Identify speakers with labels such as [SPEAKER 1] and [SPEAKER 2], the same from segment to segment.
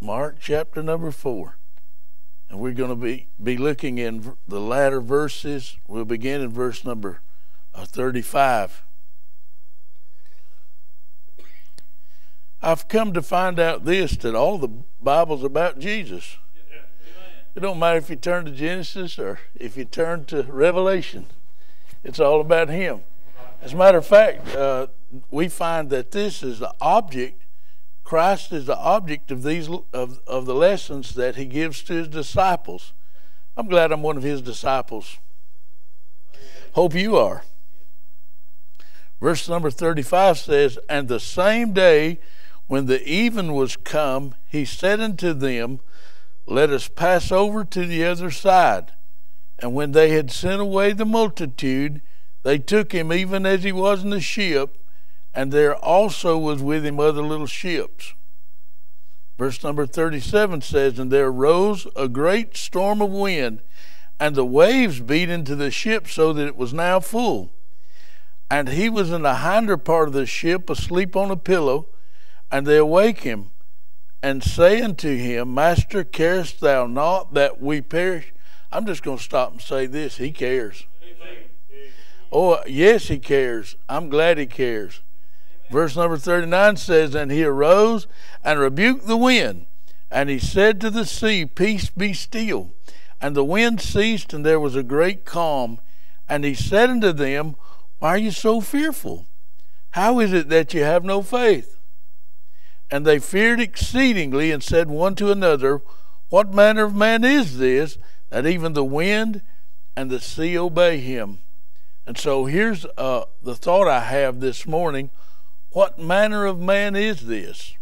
[SPEAKER 1] Mark chapter number 4. And we're going to be, be looking in the latter verses. We'll begin in verse number uh, 35. I've come to find out this that all the Bible's about Jesus. It don't matter if you turn to Genesis or if you turn to Revelation, it's all about Him. As a matter of fact, uh, we find that this is the object, Christ is the object of these of, of the lessons that He gives to His disciples. I'm glad I'm one of His disciples. Hope you are. Verse number 35 says, And the same day when the even was come, he said unto them, Let us pass over to the other side. And when they had sent away the multitude, they took him even as he was in the ship, and there also was with him other little ships. Verse number 37 says, And there arose a great storm of wind, and the waves beat into the ship so that it was now full. And he was in the hinder part of the ship, asleep on a pillow. And they awake him and say unto him, Master, carest thou not that we perish? I'm just going to stop and say this He cares. Oh, yes, He cares. I'm glad He cares. Verse number 39 says, And he arose and rebuked the wind, and he said to the sea, Peace be still. And the wind ceased, and there was a great calm. And he said unto them, Why are you so fearful? How is it that you have no faith? And they feared exceedingly and said one to another, What manner of man is this, that even the wind and the sea obey him? And so here's uh, the thought I have this morning What manner of man is this?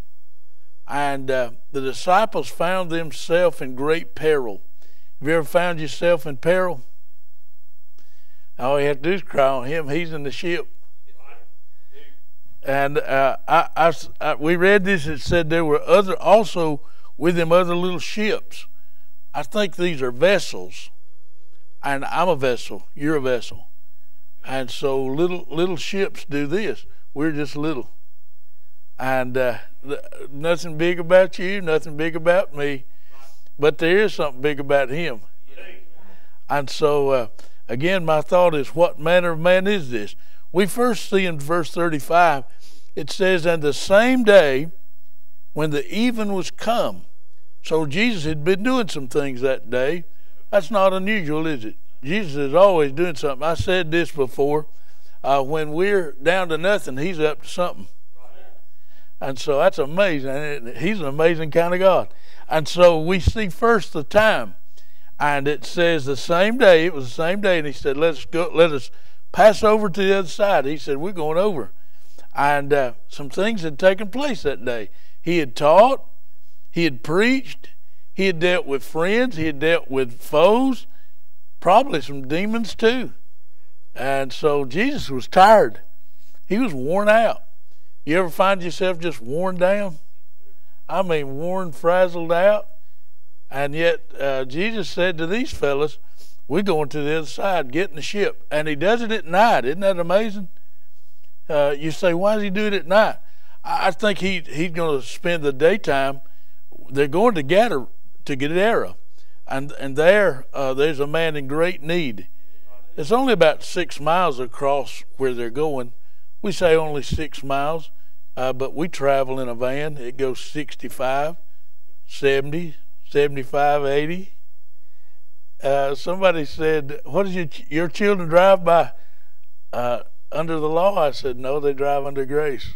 [SPEAKER 1] And uh, the disciples found themselves in great peril. Have you ever found yourself in peril? All you have to do is cry on him. He's in the ship. And uh, I, I, I, we read this. It said there were other also with them other little ships. I think these are vessels, and I'm a vessel. You're a vessel, and so little little ships do this. We're just little, and uh, nothing big about you, nothing big about me, but there is something big about Him. And so, uh, again, my thought is, what manner of man is this? We first see in verse 35 it says, And the same day when the even was come. So Jesus had been doing some things that day. That's not unusual, is it? Jesus is always doing something. I said this before. Uh, when we're down to nothing, he's up to something. And so that's amazing. He's an amazing kind of God. And so we see first the time. And it says the same day, it was the same day, and he said, Let us go, let us pass over to the other side. He said, We're going over and uh, some things had taken place that day. He had taught, he had preached, he had dealt with friends, he had dealt with foes, probably some demons too. And so Jesus was tired. He was worn out. You ever find yourself just worn down? I mean, worn, frazzled out. And yet, uh, Jesus said to these fellas, We're going to the other side, get in the ship. And he does it at night. Isn't that amazing? Uh, you say, why does he do it at night? I think he he's going to spend the daytime. They're going to Gadara, to Gadara, and and there uh, there's a man in great need. It's only about six miles across where they're going. We say only six miles, uh, but we travel in a van. It goes 65, 70, 75, 80. Uh, somebody said, "What your your children drive by?" Uh, under the law? I said, no, they drive under grace.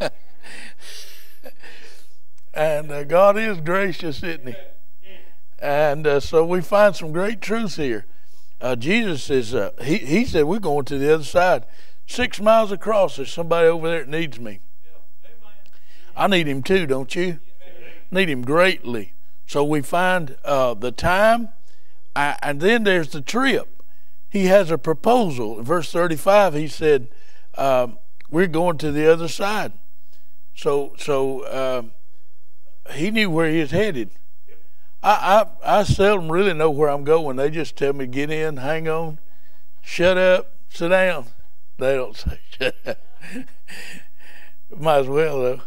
[SPEAKER 1] and uh, God is gracious, isn't He? And uh, so we find some great truths here. Uh, Jesus is, uh, he, he said, we're going to the other side. Six miles across, there's somebody over there that needs me. I need him too, don't you? Need him greatly. So we find uh, the time, and then there's the trip he has a proposal. In verse 35, he said, um, We're going to the other side. So, so um, he knew where he was headed. I, I, I seldom really know where I'm going. They just tell me, get in, hang on, shut up, sit down. They don't say shut up. Might as well, though.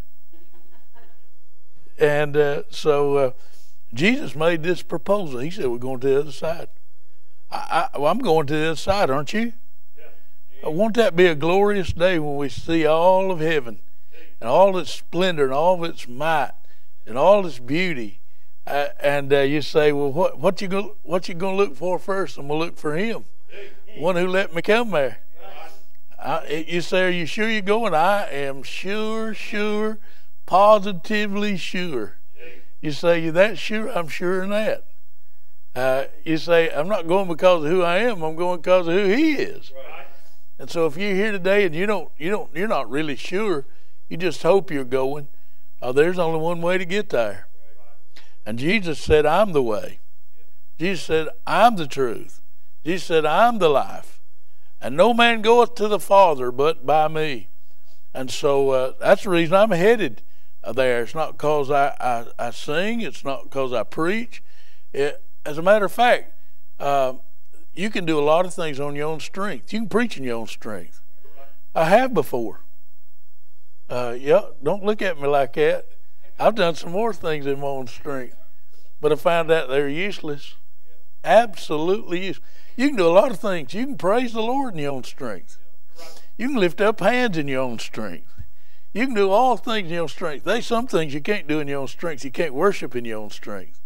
[SPEAKER 1] and uh, so uh, Jesus made this proposal. He said, "We're going to the other side." I, I, well, I'm going to the other side, aren't you? Yeah. Won't that be a glorious day when we see all of heaven and all its splendor and all of its might and all its beauty? Uh, and uh, you say, "Well, what what you go, what you going to look for first? I'm going to look for Him, one who let me come there." I, you say, "Are you sure you're going?" I am sure, sure, positively sure. You say, "You that sure?" I'm sure in that. Uh, you say, "I'm not going because of who I am. I'm going because of who He is." Right. And so, if you're here today and you don't, you don't, you're not really sure, you just hope you're going. Uh, there's only one way to get there. And Jesus said, I'm the way. Jesus said, I'm the truth. Jesus said, I'm the life. And no man goeth to the Father but by me. And so uh, that's the reason I'm headed there. It's not because I, I, I, sing, it's not because I preach. It, as a matter of fact, uh, you can do a lot of things on your own strength. You can preach in your own strength. I have before. Uh, yeah, don't look at me like that. I've done some more things in my own strength, but I found out they're useless. Absolutely useless. You can do a lot of things. You can praise the Lord in your own strength. You can lift up hands in your own strength. You can do all things in your own strength. There's some things you can't do in your own strength. You can't worship in your own strength.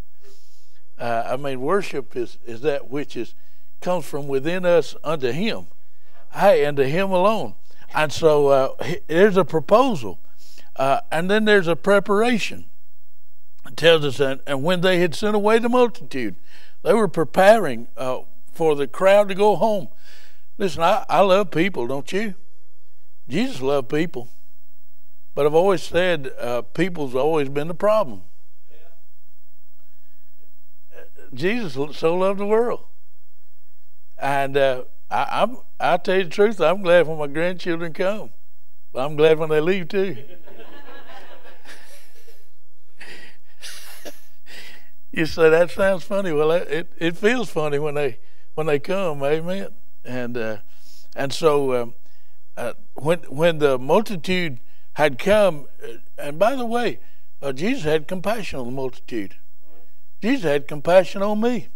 [SPEAKER 1] Uh, I mean, worship is, is that which is comes from within us unto Him. Hey, and to Him alone. And so uh, there's a proposal. Uh, and then there's a preparation. It tells us that, and when they had sent away the multitude, they were preparing uh, for the crowd to go home. Listen, I, I love people, don't you? Jesus loved people. But I've always said uh, people's always been the problem. Jesus so loved the world. And uh, I, I'm, I tell you the truth, I'm glad when my grandchildren come. But I'm glad when they leave too. you say that sounds funny. Well, it it feels funny when they when they come. Amen. And uh, and so um, uh, when when the multitude had come, uh, and by the way, uh, Jesus had compassion on the multitude. Jesus had compassion on me,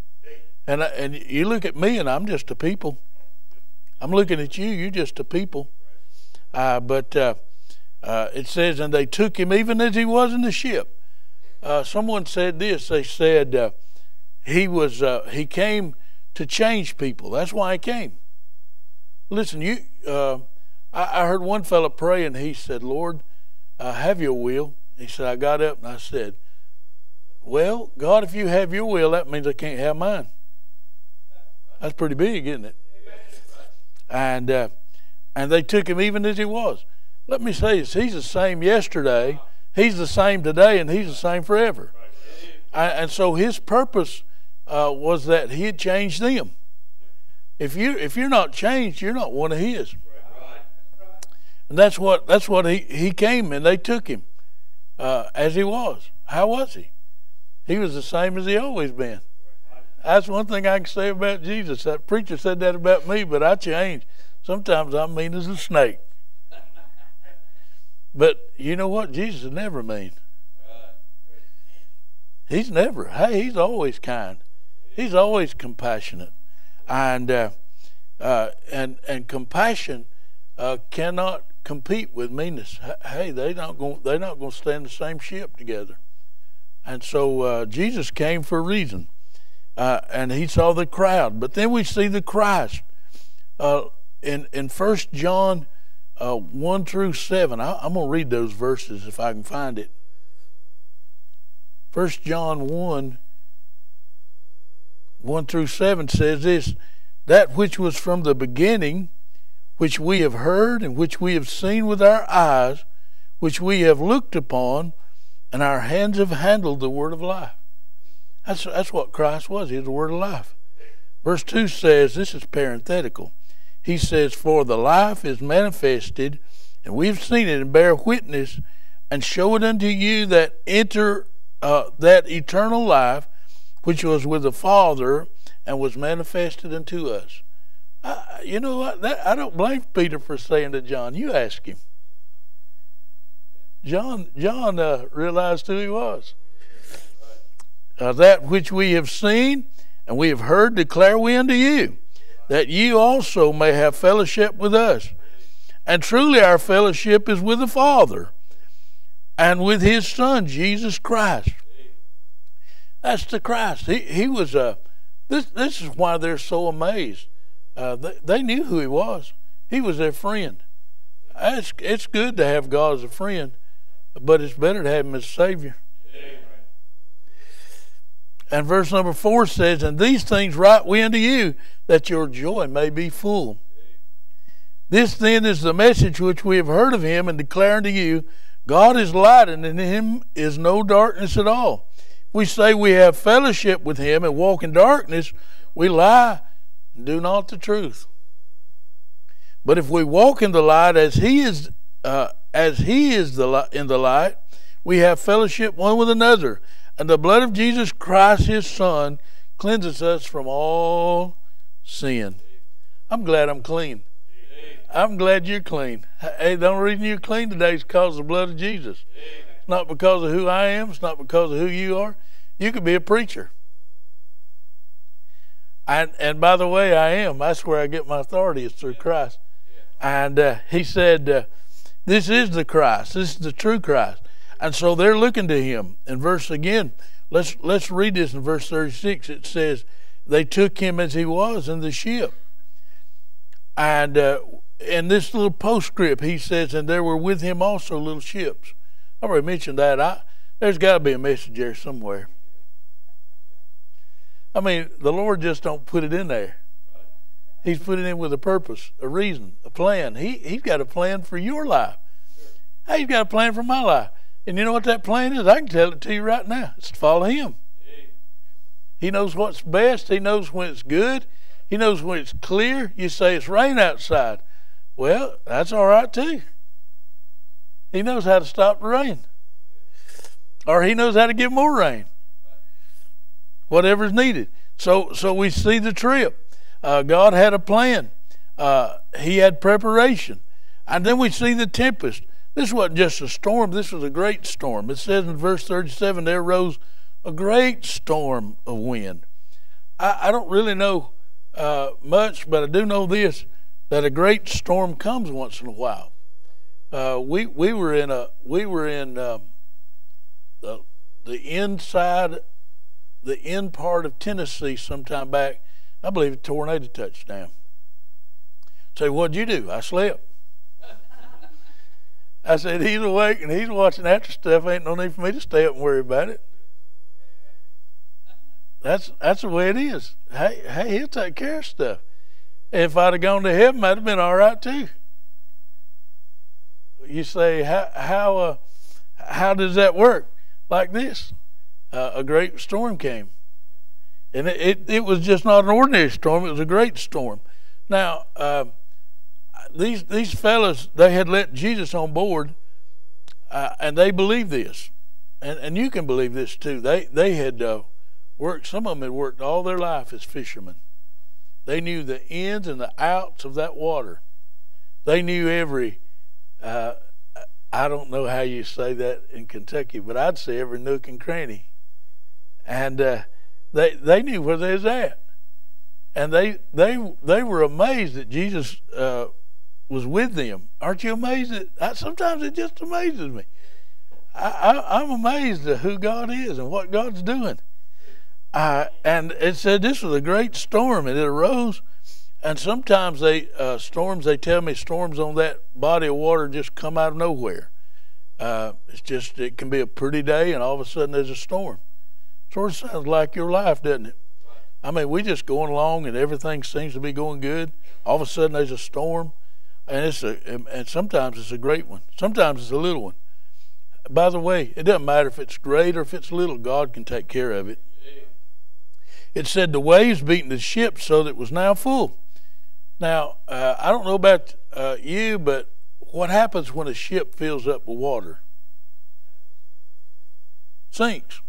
[SPEAKER 1] and and you look at me, and I'm just a people. I'm looking at you. You're just a people. Uh, but uh, it says, and they took him even as he was in the ship uh, someone said this. They said uh, he was uh, he came to change people. That's why he came. Listen, you. Uh, I, I, heard one fellow pray, and he said, "Lord, uh, have Your will." He said, "I got up and I said, well, God, if You have Your will, that means I can't have mine." That's pretty big, isn't it? And uh, and they took him even as he was. Let me say this: He's the same yesterday He's the same today and He's the same forever. And so His purpose uh, was that He had changed them. If you if you're not changed, you're not one of His. And that's what that's what he he came and they took him uh, as he was. How was he? He was the same as he always been. That's one thing I can say about Jesus. That preacher said that about me, but I changed. Sometimes I'm mean as a snake. But you know what? Jesus is never mean. He's never. Hey, he's always kind. He's always compassionate, and uh, uh, and and compassion uh, cannot compete with meanness. Hey, they not going. They're not going to stand the same ship together. And so uh, Jesus came for a reason, uh, and he saw the crowd. But then we see the Christ uh, in in First John uh, 1 through 7. I, am going to read those verses if I can find it. 1 John 1 1 through 7 says this That which was from the beginning, which we have heard, and which we have seen with our eyes, which we have looked upon, and our hands have handled the word of life. That's, that's what Christ was. He was the word of life. Verse 2 says, this is parenthetical he says, For the life is manifested, and we've seen it and bear witness, and show it unto you that enter uh, that eternal life which was with the Father and was manifested unto us. You know what? That, I don't blame Peter for saying to John, You ask him. John, John uh, realized who he was. Uh, that which we have seen and we have heard declare we unto you, that you also may have fellowship with us. And truly, our fellowship is with the Father and with His Son, Jesus Christ. That's the Christ. He, he was a. Uh, this, this is why they're so amazed. Uh, they, they knew who He was. He was their friend. It's, it's good to have God as a friend, but it's better to have Him as a Savior. And verse number four says, And these things write we unto you, that your joy may be full. This then is the message which we have heard of him and declare unto you God is light, and in him is no darkness at all. If we say we have fellowship with him and walk in darkness, we lie and do not the truth. But if we walk in the light as he is, uh, as he is the in the light, we have fellowship one with another, and the blood of Jesus Christ, his Son, cleanses us from all sin. I'm glad I'm clean. I'm glad you're clean. Hey, the only reason you're clean today is because of the blood of Jesus. It's not because of who I am. It's not because of who you are. You could be a preacher. And, and by the way, I am. That's where I get my authority is through Christ. And uh, he said, uh, "This is the Christ. This is the true Christ." And so they're looking to him. And verse again, let's let's read this in verse 36. It says, "They took him as he was in the ship." And uh, in this little postscript, he says, "And there were with him also little ships." I already mentioned that. I there's got to be a message there somewhere. I mean, the Lord just don't put it in there. He's put it in with a purpose, a reason, a plan. He, he's got a plan for your life. Hey, he's got a plan for my life. And you know what that plan is? I can tell it to you right now. It's to follow him. He knows what's best. He knows when it's good. He knows when it's clear. You say it's rain outside. Well, that's all right too. He knows how to stop the rain. Or he knows how to give more rain. Whatever's needed. So so we see the trip. Uh, God had a plan. Uh, he had preparation. And then we see the tempest. This wasn't just a storm, this was a great storm. It says in verse 37 there rose a great storm of wind. I, I don't really know uh, much, but I do know this that a great storm comes once in a while. Uh, we we were in a we were in um, the the inside the end part of Tennessee sometime back, I believe a tornado touched down. Say, what'd you do? I slept. I said, he's awake and he's watching after stuff. Ain't no need for me to stay up and worry about it. That's that's the way it is. Hey, hey, he'll take care of stuff. If I'd have gone to heaven, I'd have been all right too. You say, how how uh, how does that work? Like this, uh, a great storm came. And it, it, it, was just not an ordinary storm, it was a great storm. Now, uh, these, these fellas, they had let Jesus on board, uh, and they believed this. And, and you can believe this too. They, they had uh, worked, some of them had worked all their life as fishermen. They knew the ins and the outs of that water. They knew every, uh, I don't know how you say that in Kentucky, but I'd say every nook and cranny. And uh, they they knew where they was at, and they they they were amazed that Jesus uh, was with them. Aren't you amazed? That, sometimes it just amazes me. I, am amazed at who God is and what God's doing. Uh, and it said this was a great storm, and it arose. And sometimes they uh, storms. They tell me storms on that body of water just come out of nowhere. Uh, it's just it can be a pretty day, and all of a sudden there's a storm. Sort of sounds like your life, doesn't it? I mean, we're just going along and everything seems to be going good. All of a sudden, there's a storm, and it's a and sometimes it's a great one. Sometimes it's a little one. By the way, it doesn't matter if it's great or if it's little. God can take care of it. It said the waves beating the ship so that it was now full. Now, uh, I don't know about uh, you, but what happens when a ship fills up with water? Sinks.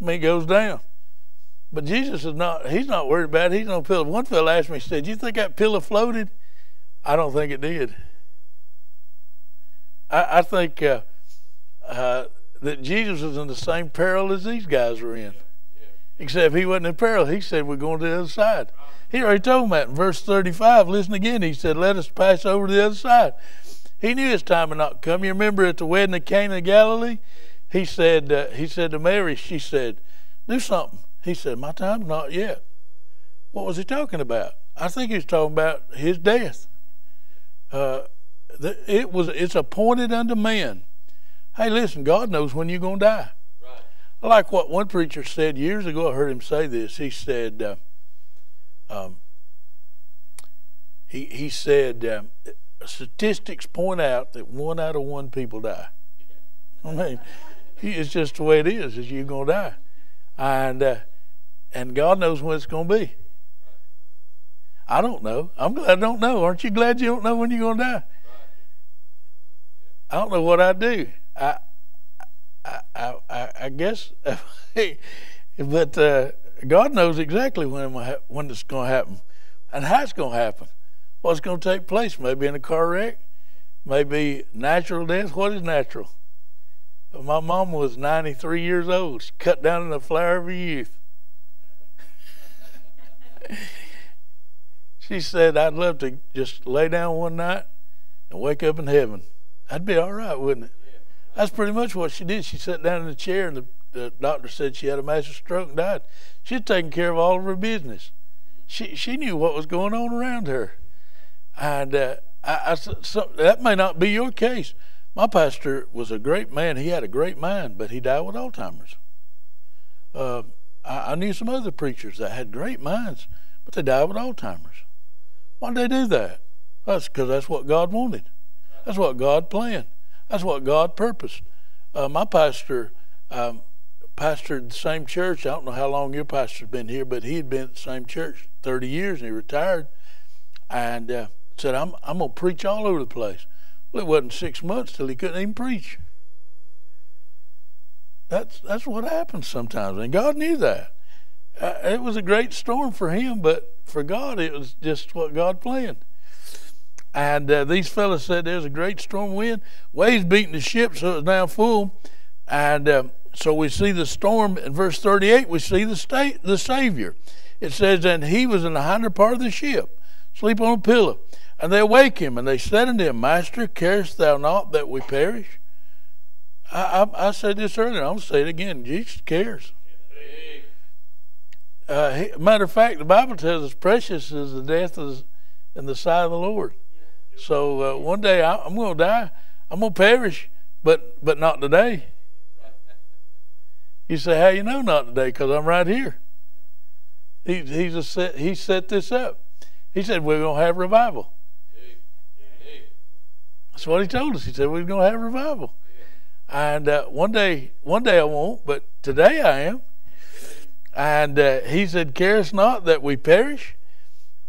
[SPEAKER 1] I mean, it goes down. But Jesus is not, he's not worried about it. He's no pillow. One fellow asked me, he said, Do you think that pillow floated? I don't think it did. I, I think uh, uh, that Jesus was in the same peril as these guys were in. Except he wasn't in peril. He said, We're going to the other side. He already told them that in verse 35. Listen again. He said, Let us pass over to the other side. He knew his time had not come. You remember at the wedding of Cana of Galilee? He said, uh, he said to Mary, she said, Do something. He said, My time's not yet. What was he talking about? I think he was talking about his death. Uh, it was it's appointed unto men. Hey, listen, God knows when you're going to die. Right. I like what one preacher said years ago. I heard him say this. He said, uh, um, he, he said, uh, statistics point out that one out of one people die. I mean, it's just the way it is, is you're going to die. And, uh, and God knows when it's going to be. I don't know. I'm glad I don't know. Aren't you glad you don't know when you're going to die? I don't know what I do. I, I, I, I guess, but uh, God knows exactly when when it's going to happen, and how it's going to happen, what's going to take place. Maybe in a car wreck, maybe natural death. What is natural? My mom was 93 years old. She cut down in the flower of her youth. She said, I'd love to just lay down one night and wake up in heaven. That'd be all right, wouldn't it? That's pretty much what she did. She sat down in the chair, and the, the doctor said she had a massive stroke and died. She had taken care of all of her business. She she knew what was going on around her, and uh, I, I so, that may not be your case. My pastor was a great man. He had a great mind, but he died with Alzheimer's. Uh, I, I, knew some other preachers that had great minds, but they died with Alzheimer's. Why did they do that? That's because that's what God wanted. That's what God planned. That's what God purposed. Uh, my pastor um, pastored the same church. I don't know how long your pastor's been here, but he had been at the same church 30 years and he retired and uh, said, I'm, I'm going to preach all over the place. Well, it wasn't six months till he couldn't even preach. That's, that's what happens sometimes, and God knew that. Uh, it was a great storm for him, but for God, it was just what God planned. And uh, these fellows said there's a great storm wind. Waves beating the ship, so it's now full. And uh, so we see the storm in verse 38. We see the state, the Savior. It says, and he was in the hinder part of the ship, sleep on a pillow. And they awake him, and they said unto him, Master, carest thou not that we perish? I, I, I said this earlier. I'm going to say it again. Jesus cares. Uh, matter of fact, the Bible tells us precious is the death is in the sight of the Lord. So uh, one day I, am going to die. I'm going to perish, but but not today. You say, how you know not today? Because I'm right here. He, he's a set, he set this up. He said we're going to have revival. That's what he told us. He said we're going to have revival. And uh, one day, one day I won't, but today I am. And uh, he said, "Care us not that we perish."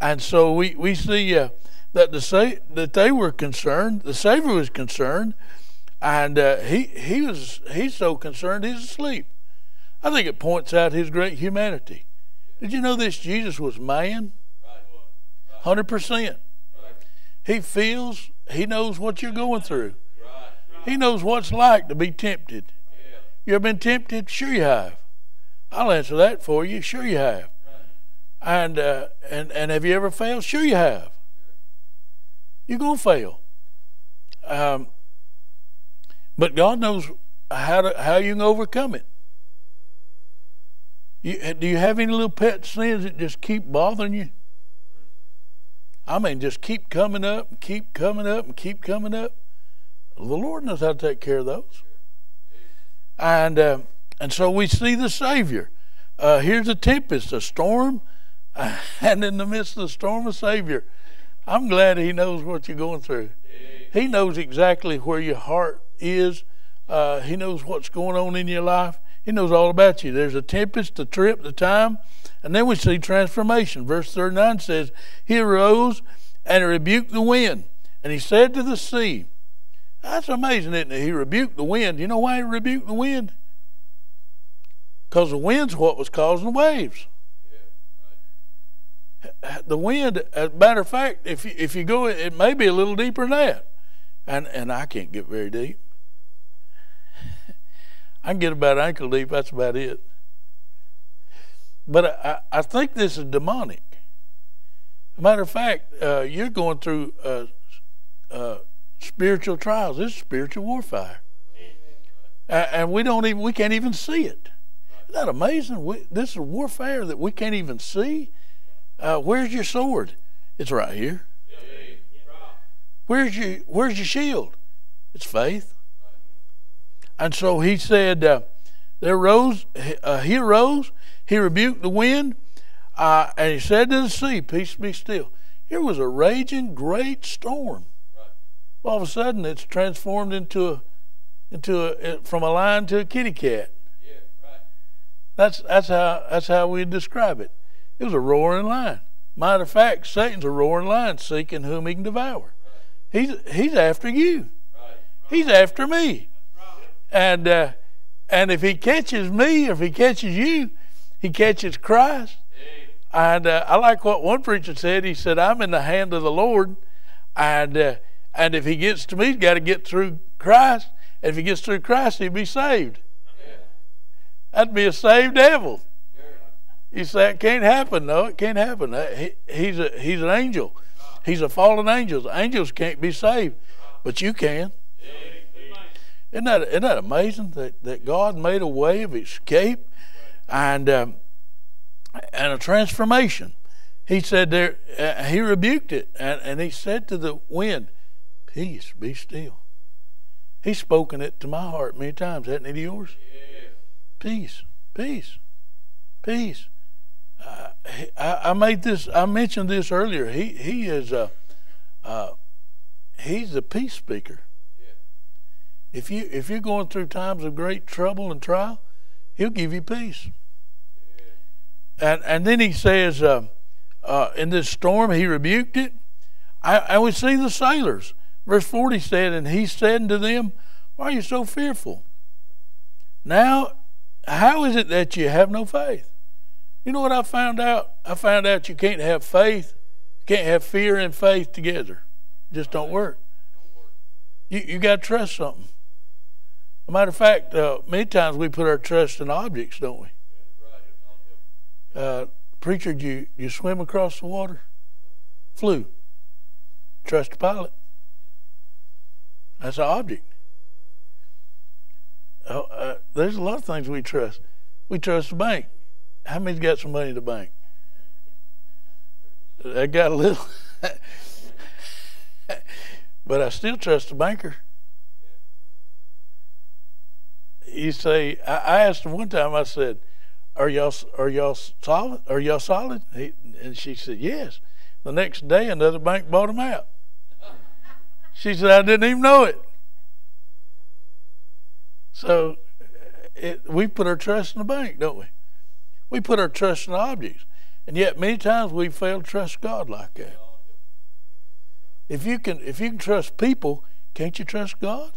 [SPEAKER 1] And so we we see uh, that the that they were concerned. The Savior was concerned, and uh, he he was he's so concerned he's asleep. I think it points out his great humanity. Did you know this? Jesus was man, hundred percent. He feels. He knows what you're going through. He knows what it's like to be tempted. You ever been tempted? Sure you have. I'll answer that for you. Sure you have. And uh, and and have you ever failed? Sure you have. You're going to fail. Um, but God knows how, to, how you can overcome it. You, do you have any little pet sins that just keep bothering you? I mean, just keep coming up and keep coming up and keep coming up. The Lord knows how to take care of those. And uh, and so we see the Savior. Uh, here's a tempest, a storm, and in the midst of the storm, a Savior. I'm glad He knows what you're going through. He knows exactly where your heart is. Uh, he knows what's going on in your life. He knows all about you. There's a tempest, the trip, the time, and then we see transformation. Verse 39 says, He arose and rebuked the wind, and he said to the sea, That's amazing, isn't it? He rebuked the wind. You know why he rebuked the wind? Because the wind's what was causing the waves the wind, as a matter of fact, if you, if you go, it may be a little deeper than that. and and I can't get very deep. I can get about ankle deep. That's about it. But I, I think this is demonic. matter of fact, uh, you're going through uh, uh, spiritual trials. This is spiritual warfare, and we don't even we can't even see it. Isn't that amazing? We, this is warfare that we can't even see. Uh, where's your sword? It's right here. Where's your Where's your shield? It's faith. And so he said, uh, there rose. Uh, he arose. He rebuked the wind, uh, and he said to the sea, "Peace, be still." Here was a raging great storm. All of a sudden, it's transformed into a, into a, from a lion to a kitty cat. That's that's how that's how we describe it. It was a roaring lion. Matter of fact, Satan's a roaring lion seeking whom he can devour. He's he's after you. He's after me. And uh, and if he catches me, if he catches you, he catches Christ. And uh, I like what one preacher said. He said, "I'm in the hand of the Lord, and uh, and if he gets to me, he's got to get through Christ. And if he gets through Christ, he'll be saved." That'd be a saved devil. You say it can't happen. No, it can't happen. Uh, he, he's a he's an angel. He's a fallen angel. Angels can't be saved, but you can. Isn't that isn't that amazing that, that God made a way of escape and um, and a transformation? He said there. Uh, he rebuked it and, and he said to the wind, "Peace, be still." He's spoken it to my heart many times, hasn't he? To yours? Peace, peace, peace. Uh, I, I, made this. I mentioned this earlier. He he is a uh, he's a peace speaker. If you if you're going through times of great trouble and trial, he'll give you peace. And and then he says, uh, uh, in this storm, he rebuked it. I, I would see the sailors. Verse 40 said, and he said unto them, Why are you so fearful? Now how is it that you have no faith? You know what I found out? I found out you can't have faith, you can't have fear and faith together. It just don't work. You you got to trust something. As a matter of fact, uh, many times we put our trust in objects, don't we? Uh, preacher, you, you swim across the water? Flew. Trust the pilot. That's an object. Oh, uh, there's a lot of things we trust. We trust the bank. How many's got some money in the bank? I got a little. but I still trust the banker. You say, I, I asked him one time, I said, Are y'all, are y'all solid? Are y'all solid? He, and she said, Yes. The next day, another bank bought him out. She said, I didn't even know it. So it, we put our trust in the bank, don't we? We put our trust in objects. And yet many times we fail to trust God like that. If you can if you can trust people, can't you trust God?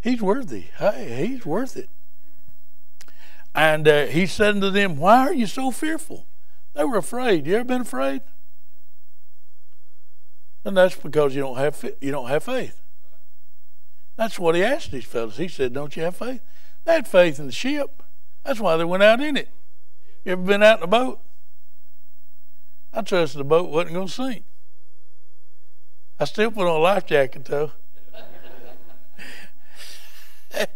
[SPEAKER 1] He's worthy. Hey, he's worth it. And uh, he said unto them, Why are you so fearful? They were afraid. You ever been afraid? And that's because you don't have you don't have faith. That's what he asked these fellows. He said, Don't you have faith? They had faith in the ship. That's why they went out in it. You ever been out in a boat? I trusted the boat wasn't going to sink. I still put on a life jacket, though.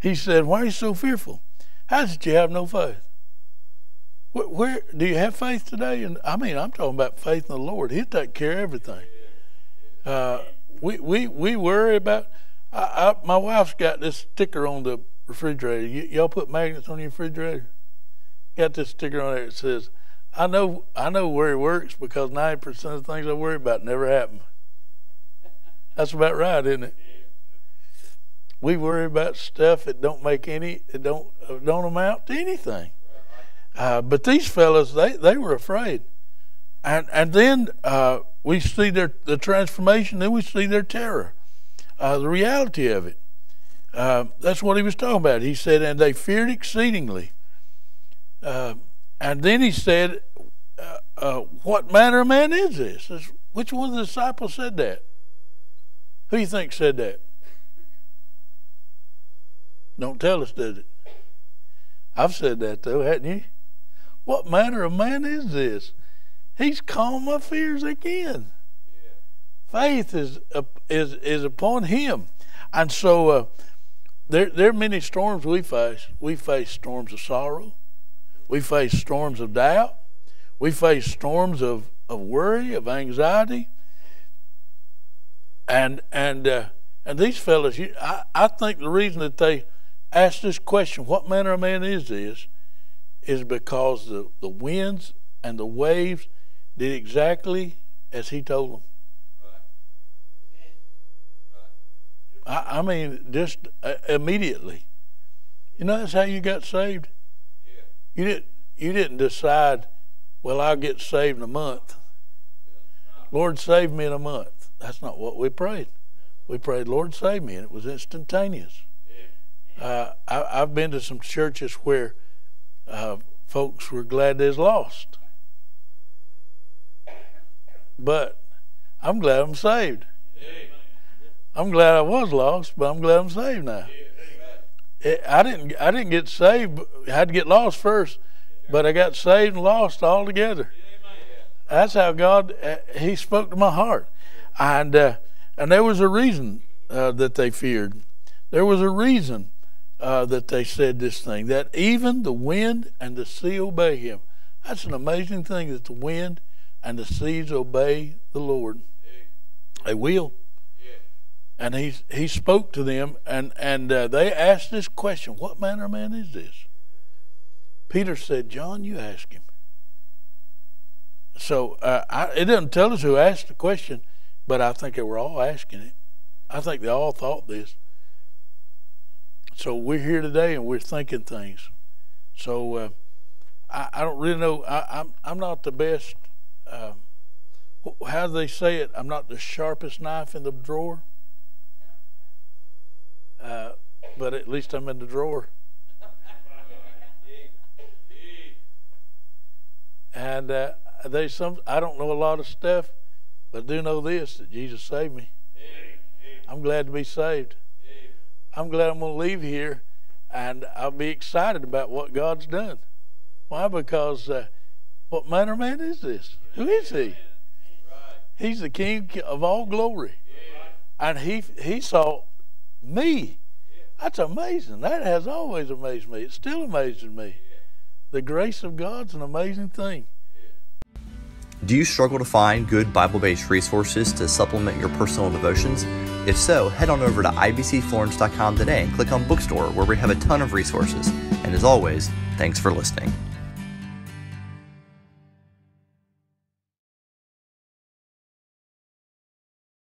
[SPEAKER 1] he said, Why are you so fearful? How did you have no faith? Where, where, do you have faith today? And I mean, I'm talking about faith in the Lord. He'll take care of everything. Uh, we, we, we worry about. I, I, my wife's got this sticker on the refrigerator. Y- y'all put magnets on your refrigerator. Got this sticker on there that says, "I know I know where it works because ninety percent of the things I worry about never happen." That's about right, isn't it? We worry about stuff that don't make any, it don't don't amount to anything. Uh, but these fellows, they they were afraid, and and then. Uh, we see their the transformation, then we see their terror, uh, the reality of it. Uh, that's what he was talking about. He said, and they feared exceedingly. Uh, and then he said, uh, uh, what manner of man is this? Which one of the disciples said that? Who you think said that? Don't tell us, does it? I've said that though, hadn't you? What manner of man is this? He's calmed my fears again. Yeah. Faith is uh, is is upon him, and so uh, there there are many storms we face. We face storms of sorrow, we face storms of doubt, we face storms of of worry, of anxiety, and and uh, and these fellows, you, I I think the reason that they asked this question, what manner of man is this, is because the, the winds and the waves did exactly as he told them. I, I mean, just uh, immediately. You know, that's how you got saved. Yeah. You didn't. You didn't decide. Well, I'll get saved in a month. Lord, save me in a month. That's not what we prayed. We prayed, Lord, save me, and it was instantaneous. Uh, I, have been to some churches where uh, folks were glad they was lost. But I'm glad I'm saved. I'm glad I was lost, but I'm glad I'm saved now. It, I didn't I didn't get saved. I had to get lost first, but I got saved and lost all together. That's how God uh, He spoke to my heart, and uh, and there was a reason uh, that they feared. There was a reason uh, that they said this thing that even the wind and the sea obey him. That's an amazing thing that the wind and the seeds obey the Lord. They will. And he he spoke to them, and and uh, they asked this question: What manner of man is this? Peter said, "John, you ask him." So uh, I, it doesn't tell us who asked the question, but I think they were all asking it. I think they all thought this. So we're here today and we're thinking things. So uh, I, I, don't really know. I, am I'm, I'm not the best. Uh, how do they say it? I'm not the sharpest knife in the drawer. Uh, but at least I'm in the drawer. and uh, they some I don't know a lot of stuff, but I do know this that Jesus saved me. I'm glad to be saved. I'm glad I'm going to leave here and I'll be excited about what God's done. Why? Because uh, what manner of man is this? Who is he? He's the King of all glory. And he, he saw me. That's amazing. That has always amazed me. It still amazes me. The grace of God's an amazing thing.
[SPEAKER 2] Do you struggle to find good Bible based resources to supplement your personal devotions? If so, head on over to ibcflorence.com today and click on Bookstore, where we have a ton of resources. And as always, thanks for listening.